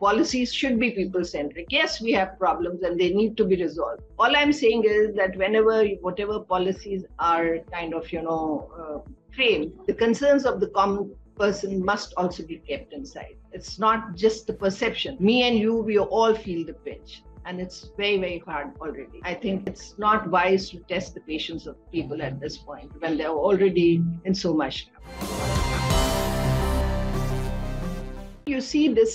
policies should be people centric. Yes, we have problems and they need to be resolved. All I'm saying is that whenever, whatever policies are kind of, you know, uh, framed, the concerns of the common person must also be kept inside. It's not just the perception. Me and you, we all feel the pinch. And it's very, very hard already. I think it's not wise to test the patience of people at this point when they're already in so much trouble you see the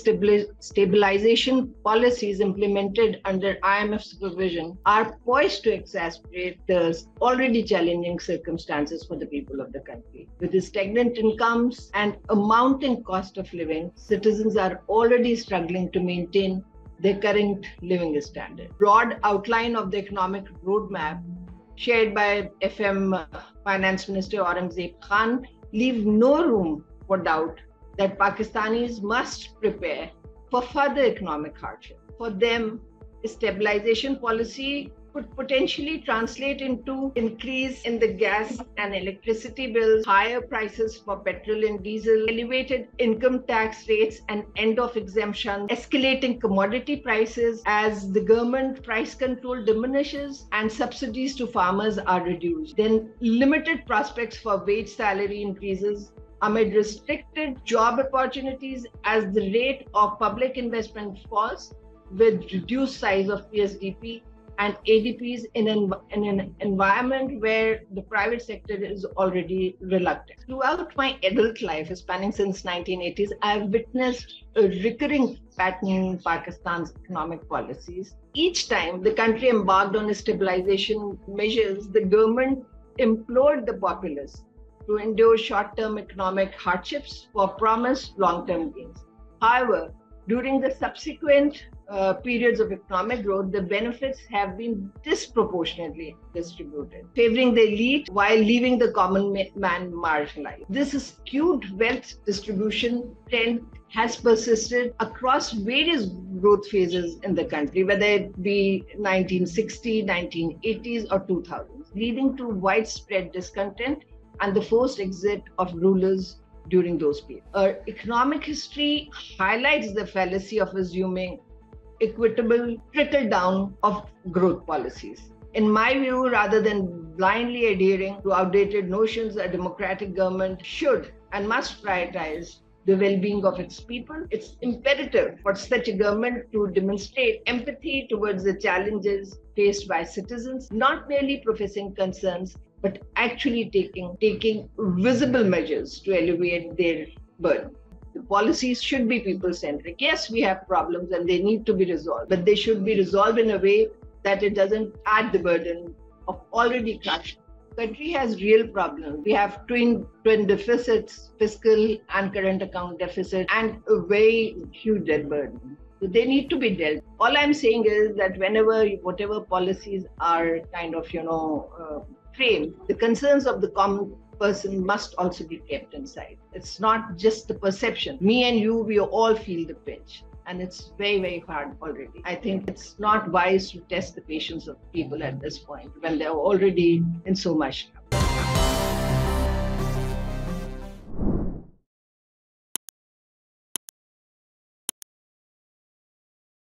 stabilization policies implemented under IMF supervision are poised to exacerbate the already challenging circumstances for the people of the country. With the stagnant incomes and a mounting cost of living, citizens are already struggling to maintain their current living standard. Broad outline of the economic roadmap shared by FM uh, Finance Minister Aurangzeb Khan leave no room for doubt that Pakistanis must prepare for further economic hardship. For them, stabilization policy could potentially translate into increase in the gas and electricity bills, higher prices for petrol and diesel, elevated income tax rates and end of exemption, escalating commodity prices as the government price control diminishes and subsidies to farmers are reduced. Then limited prospects for wage salary increases amid restricted job opportunities as the rate of public investment falls with reduced size of PSDP and ADPs in an, in an environment where the private sector is already reluctant. Throughout my adult life, spanning since 1980s, I've witnessed a recurring pattern in Pakistan's economic policies. Each time the country embarked on stabilization measures, the government implored the populace to endure short term economic hardships for promised long term gains. However, during the subsequent uh, periods of economic growth, the benefits have been disproportionately distributed, favoring the elite while leaving the common man marginalized. This skewed wealth distribution trend has persisted across various growth phases in the country, whether it be 1960, 1980s, or 2000s, leading to widespread discontent and the forced exit of rulers during those periods. Our economic history highlights the fallacy of assuming equitable trickle down of growth policies. In my view, rather than blindly adhering to outdated notions, a democratic government should and must prioritize the well being of its people. It's imperative for such a government to demonstrate empathy towards the challenges faced by citizens, not merely professing concerns but actually taking taking visible measures to alleviate their burden. The policies should be people centric. Yes, we have problems and they need to be resolved, but they should be resolved in a way that it doesn't add the burden of already crushed. Country has real problems. We have twin twin deficits, fiscal and current account deficit, and a very huge debt burden. So they need to be dealt. All I'm saying is that whenever whatever policies are kind of you know uh, frame, the concerns of the common person must also be kept inside. It's not just the perception. Me and you, we all feel the pinch. And it's very, very hard already. I think it's not wise to test the patience of people at this point when they're already in so much trouble.